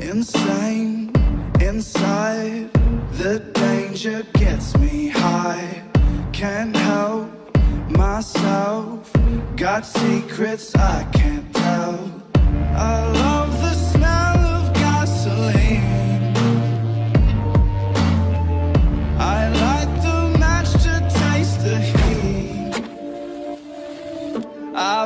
Insane inside, the danger gets me high. Can't help myself, got secrets I can't tell.